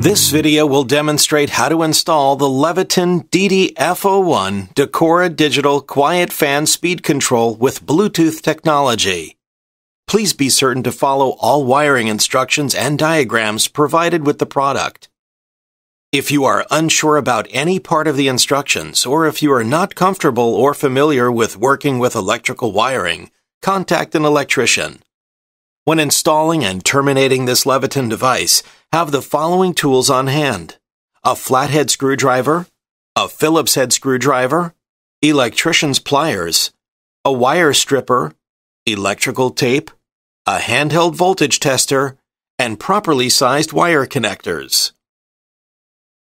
This video will demonstrate how to install the Leviton DD-F01 Decora Digital Quiet Fan Speed Control with Bluetooth technology. Please be certain to follow all wiring instructions and diagrams provided with the product. If you are unsure about any part of the instructions, or if you are not comfortable or familiar with working with electrical wiring, contact an electrician. When installing and terminating this Leviton device, have the following tools on hand. A flathead screwdriver, a Phillips head screwdriver, electrician's pliers, a wire stripper, electrical tape, a handheld voltage tester, and properly sized wire connectors.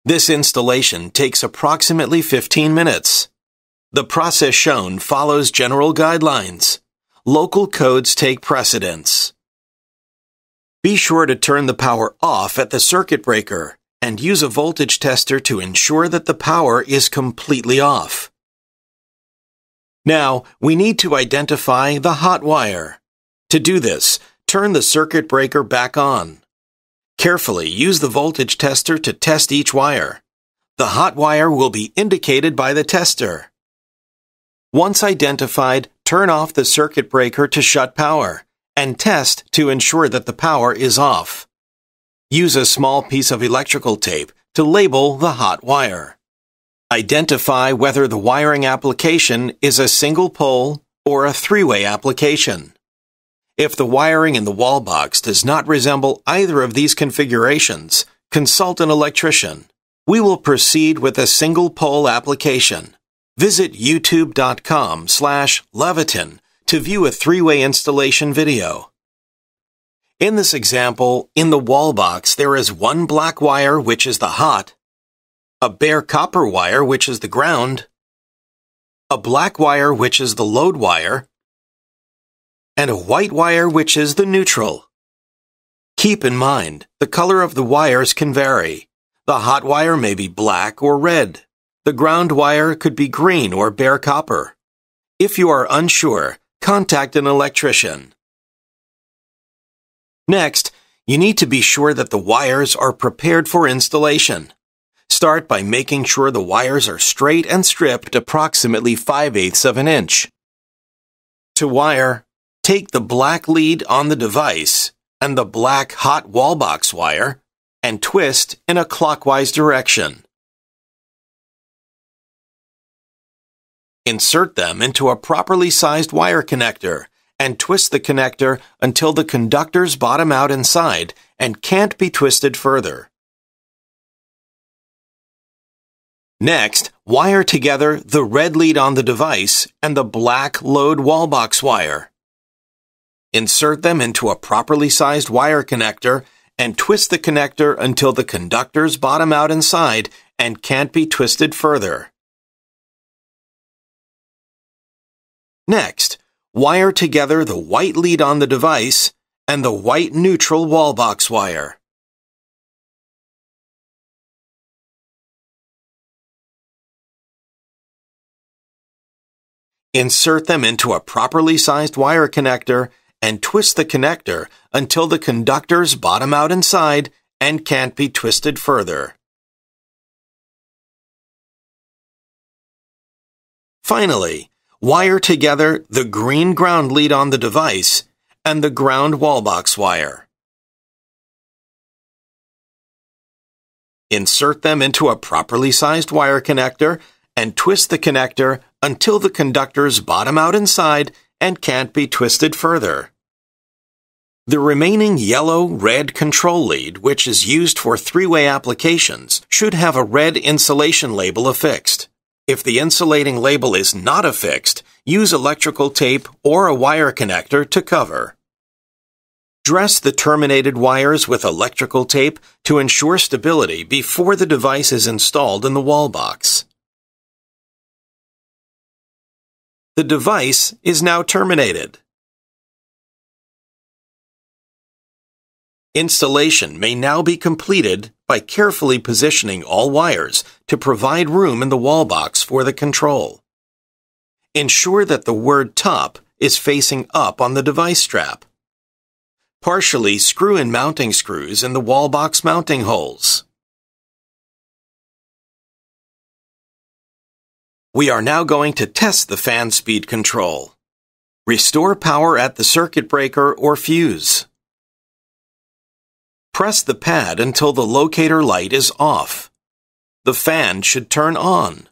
This installation takes approximately 15 minutes. The process shown follows general guidelines. Local codes take precedence. Be sure to turn the power off at the circuit breaker and use a voltage tester to ensure that the power is completely off. Now, we need to identify the hot wire. To do this, turn the circuit breaker back on. Carefully use the voltage tester to test each wire. The hot wire will be indicated by the tester. Once identified, turn off the circuit breaker to shut power and test to ensure that the power is off. Use a small piece of electrical tape to label the hot wire. Identify whether the wiring application is a single pole or a three-way application. If the wiring in the wall box does not resemble either of these configurations, consult an electrician. We will proceed with a single pole application. Visit youtube.com slash leviton to view a three-way installation video. In this example, in the wall box, there is one black wire, which is the hot, a bare copper wire, which is the ground, a black wire, which is the load wire, and a white wire, which is the neutral. Keep in mind, the color of the wires can vary. The hot wire may be black or red. The ground wire could be green or bare copper. If you are unsure, contact an electrician. Next, you need to be sure that the wires are prepared for installation. Start by making sure the wires are straight and stripped approximately 5 eighths of an inch. To wire, take the black lead on the device and the black hot wall box wire and twist in a clockwise direction. Insert them into a properly sized wire connector and twist the connector until the conductors bottom out inside and can't be twisted further. Next, wire together the red lead on the device and the black load wall box wire. Insert them into a properly sized wire connector and twist the connector until the conductors bottom out inside and can't be twisted further. Next, wire together the white lead on the device and the white neutral wall box wire. Insert them into a properly sized wire connector and twist the connector until the conductors bottom out inside and can't be twisted further. Finally, Wire together the green ground lead on the device and the ground wallbox wire. Insert them into a properly sized wire connector and twist the connector until the conductors bottom out inside and can't be twisted further. The remaining yellow-red control lead, which is used for three-way applications, should have a red insulation label affixed. If the insulating label is not affixed, use electrical tape or a wire connector to cover. Dress the terminated wires with electrical tape to ensure stability before the device is installed in the wall box. The device is now terminated. Installation may now be completed by carefully positioning all wires to provide room in the wall box for the control. Ensure that the word top is facing up on the device strap. Partially screw in mounting screws in the wall box mounting holes. We are now going to test the fan speed control. Restore power at the circuit breaker or fuse. Press the pad until the locator light is off. The fan should turn on.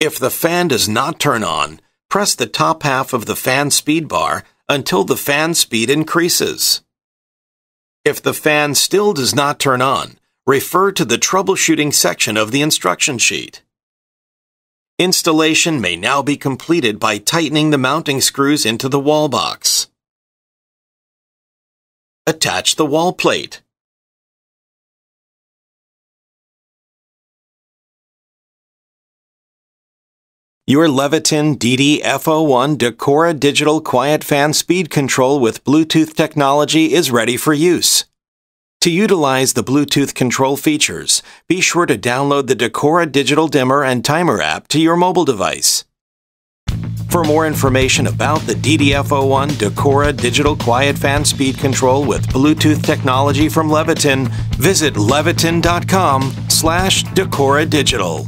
If the fan does not turn on, press the top half of the fan speed bar until the fan speed increases. If the fan still does not turn on, refer to the troubleshooting section of the instruction sheet. Installation may now be completed by tightening the mounting screws into the wall box. Attach the wall plate. Your Leviton DD-F01 Decora Digital Quiet Fan Speed Control with Bluetooth technology is ready for use. To utilize the Bluetooth control features, be sure to download the Decora Digital Dimmer and Timer app to your mobile device. For more information about the DD-F01 Decora Digital Quiet Fan Speed Control with Bluetooth technology from Leviton, visit leviton.com slash Decora Digital.